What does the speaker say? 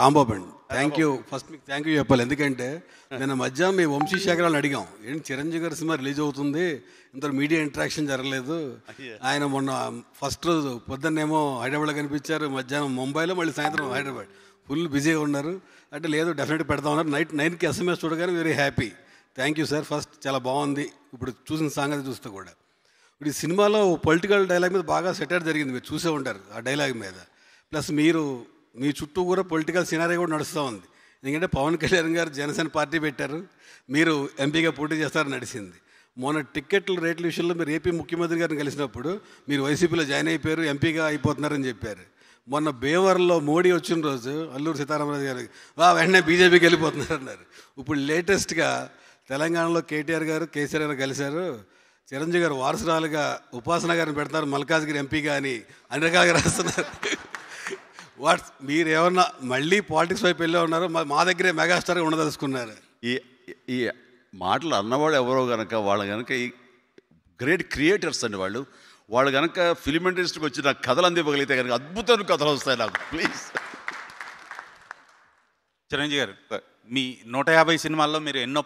రాంబాబు అండి. Thank you first మీకు thank you చెప్పాలి. ఎందుకంటే నిన్న మధ్యాహ్నం మీ వంశీశేఖరాన్ని అడిగాం. ఏంటి చిరంజీవి గారి సినిమా రిలీజ్ అవుతుంది? ఇంత మీడియా ఇంటరాక్షన్ జరగలేదు. ఆయన మొన్న ఫస్ట్ రోజు పొద్దున్నేమో హైదరాబాద్లో కనిపించారు. మధ్యాహ్నం ముంబైలో మళ్ళీ సాయంత్రం హైదరాబాద్. ఫుల్ బిజీగా ఉన్నారు. అంటే లేదు డెఫినెట్ పెడతా ఉన్నారు నైట్ నైన్కి ఎస్ఎంఎస్ చూడగానే very happy thank you sir first చాలా బాగుంది. ఇప్పుడు చూసిన సంగతి చూస్తే కూడా. ఇప్పుడు ఈ సినిమాలో పొలిటికల్ డైలాగ్ మీద బాగా సెటర్ జరిగింది. మీరు చూసే ఉంటారు ఆ డైలాగ్ మీద. ప్లస్ మీరు మీ చుట్టూ కూడా పొలిటికల్ సినారీ కూడా నడుస్తూ ఉంది. ఎందుకంటే పవన్ కళ్యాణ్ గారు జనసేన పార్టీ పెట్టారు. మీరు ఎంపీగా పోటీ చేస్తారని నడిచింది. మొన్న టిక్కెట్ల రేట్ల విషయంలో మీరు ఏపీ ముఖ్యమంత్రి గారిని కలిసినప్పుడు మీరు వైసీపీలో జాయిన్ అయిపోయారు ఎంపీగా అయిపోతున్నారని చెప్పారు. మొన్న బేవర్లో మోడీ వచ్చిన రోజు అల్లూరు సీతారామరాజు గారు వా వెంటనే బీజేపీకి వెళ్ళిపోతున్నారు అన్నారు. ఇప్పుడు లేటెస్ట్గా తెలంగాణలో కేటీఆర్ గారు కేసీఆర్ గారు కలిశారు. చిరంజీవి గారు వారసురాలుగా ఉపాసన గారిని పెడతారు మల్కాజ్గిరి ఎంపీగా అని అన్ని రకాలుగా రాస్తున్నారు. వాట్ మీరు ఏమన్నా మళ్ళీ పాలిటిక్స్ వైపు వెళ్ళే ఉన్నారు మా- దగ్గరే మెగాస్టార్గా ఉండదలుచుకున్నారు. ఈ ఈ మాటలు అన్నవాళ్ళు ఎవరో గనక వాళ్ళు గనక ఈ గ్రేట్ క్రియేటర్స్ అండి వాళ్ళు. వాళ్ళు గనక ఫిలిం ఇండస్ట్రీకి వచ్చి నాకు కథలు అందివ్వగలిగితే కనుక అద్భుతమైన కథలు వస్తాయి నాకు ప్లీజ్. చిరంజీవి గారు మీ నూట యాభై సినిమాల్లో మీరు ఎన్నో